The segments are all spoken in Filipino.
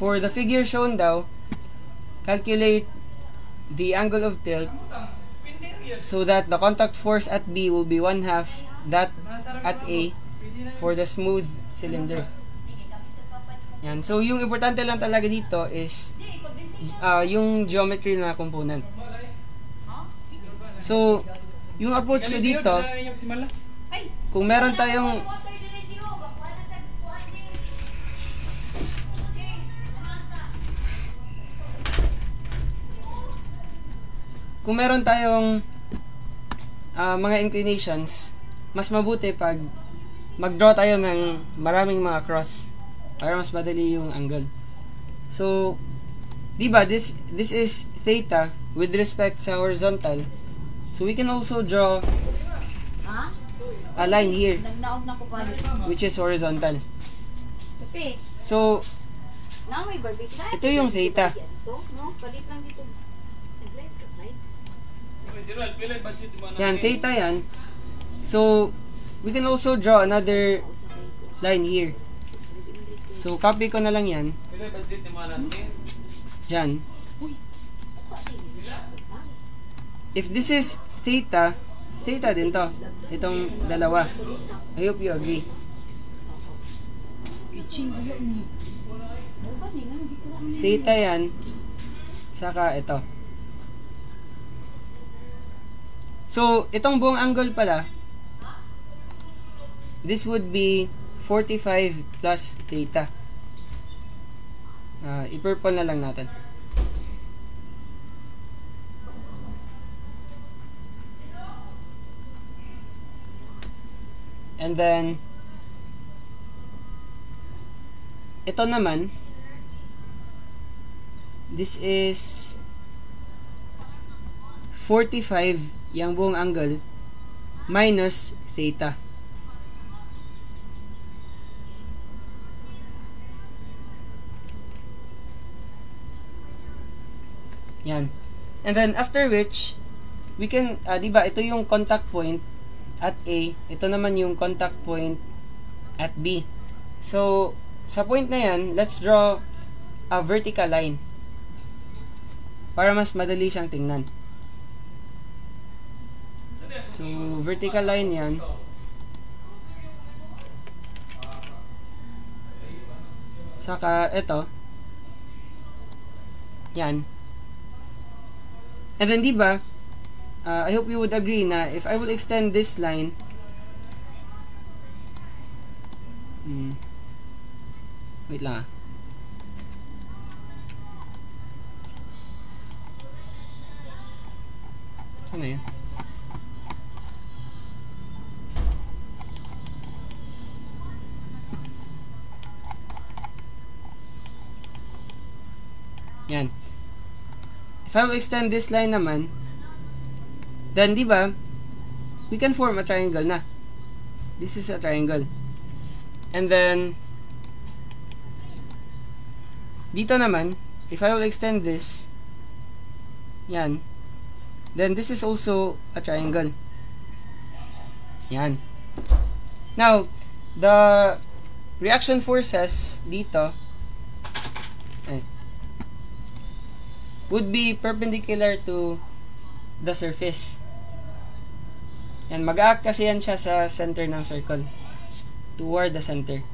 For the figure shown daw, calculate the angle of tilt so that the contact force at B will be one half that at A for the smooth cylinder. Yan. So, yung importante lang talaga dito is uh, yung geometry na component. So, yung approach ko dito, kung meron tayong kung meron tayong uh, mga inclinations, mas mabuti pag mag-draw tayo ng maraming mga cross para mas madali yung angle. So, di ba, this, this is theta with respect sa horizontal. So, we can also draw a line here, which is horizontal. So, Ito yung theta. Yan, theta yan. So, we can also draw another line here. So, copy ko na lang yan. Diyan. If this is theta, theta din to. Itong dalawa. I hope you agree. Theta yan. Saka ito. So, itong buong angle pala, this would be 45 plus theta. Uh, i-purple na lang natin. And then, ito naman, this is 45 yung buong angle minus theta. Yan. And then after which we can uh, 'di ba ito yung contact point at A, ito naman yung contact point at B. So sa point na yan, let's draw a vertical line para mas madali siyang tingnan. So, vertical line yan. Saka, ito. Yan. And then, di ba, uh, I hope you would agree na if I will extend this line, hmm, wait lang ah. Saan yun? Yan. If I will extend this line naman, then di ba, we can form a triangle na. This is a triangle. And then, dito naman, if I will extend this, yan, then this is also a triangle. Yan. Now, the reaction forces dito, eh, would be perpendicular to the surface. And mag-act kasi yan siya sa center ng circle. Toward the center.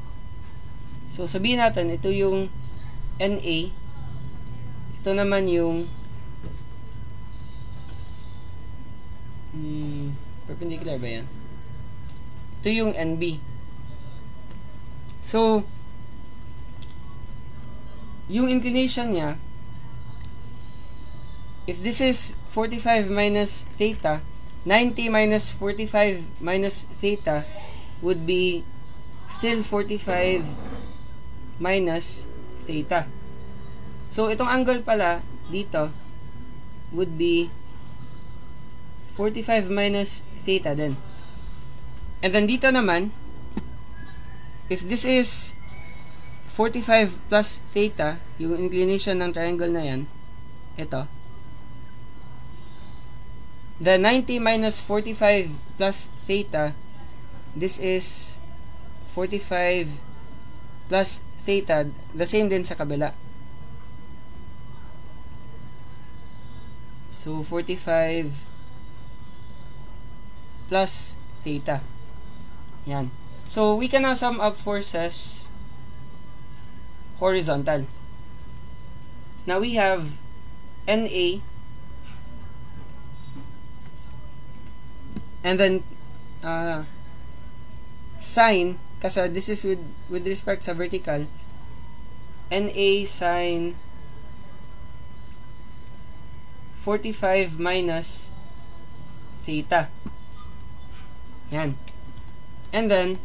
So, sabihin natin, ito yung NA. Ito naman yung hmm, perpendicular ba yan? Ito yung NB. So, yung inclination niya, if this is 45 minus theta, 90 minus 45 minus theta would be still 45 minus theta. So, itong angle pala dito would be 45 minus theta din. And then dito naman, if this is 45 plus theta, yung inclination ng triangle na yan, ito, the 90 minus 45 plus theta, this is 45 plus theta, the same din sa kabila. So, 45 plus theta. Yan. So, we can now sum up forces horizontal. Now, we have NA and then uh, sine kasi this is with with respect sa vertical NA sine 45 minus theta. Yan. And then,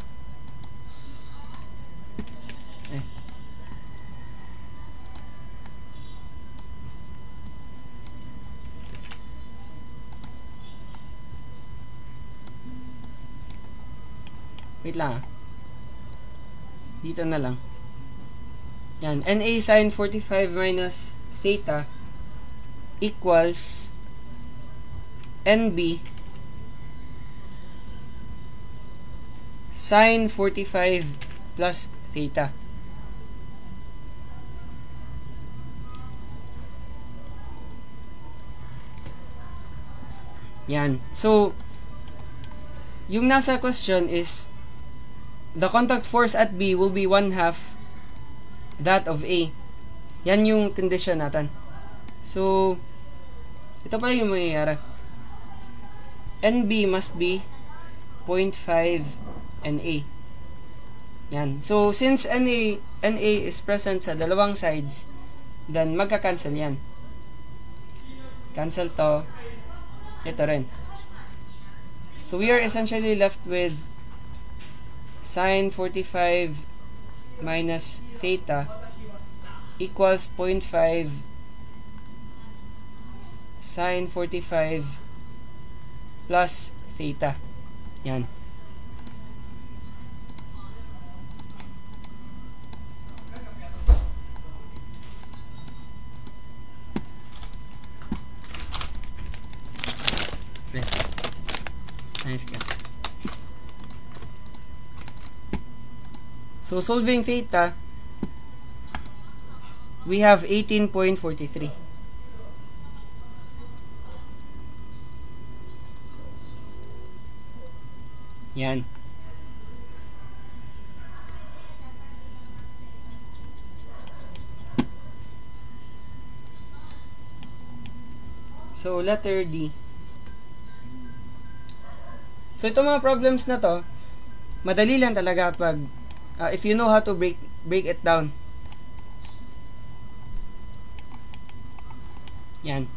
Wait lang ah. Dito na lang. Yan. NA sine 45 minus theta equals NB sine 45 plus theta. Yan. So, yung nasa question is the contact force at B will be one half that of A. Yan yung condition natin. So, ito pala yung mangyayari. NB must be 0.5 NA. Yan. So, since NA, NA is present sa dalawang sides, then magka-cancel yan. Cancel to. Ito rin. So, we are essentially left with sine 45 minus theta equals 0.5 sine 45 plus theta. Yan. So, solving theta, we have 18.43. Yan. So, letter D. So, itong mga problems na to, madali lang talaga pag uh, if you know how to break break it down. Yan.